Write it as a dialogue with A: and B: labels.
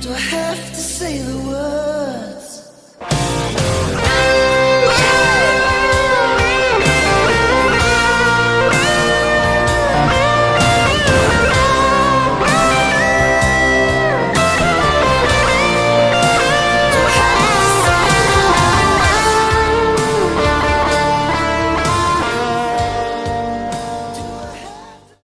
A: Do I have to say the word?